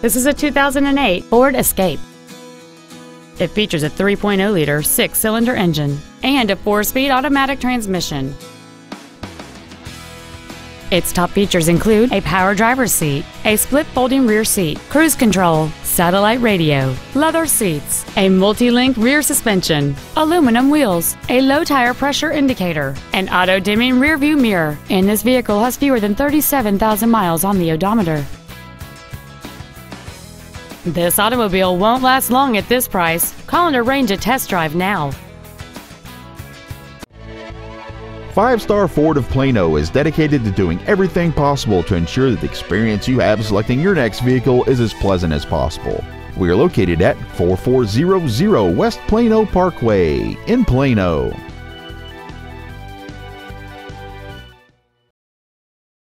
This is a 2008 Ford Escape. It features a 3.0-liter six-cylinder engine and a four-speed automatic transmission. Its top features include a power driver's seat, a split folding rear seat, cruise control, satellite radio, leather seats, a multi-link rear suspension, aluminum wheels, a low tire pressure indicator, an auto-dimming rear view mirror, and this vehicle has fewer than 37,000 miles on the odometer. This automobile won't last long at this price. Call and arrange a test drive now. Five Star Ford of Plano is dedicated to doing everything possible to ensure that the experience you have selecting your next vehicle is as pleasant as possible. We are located at 4400 West Plano Parkway in Plano.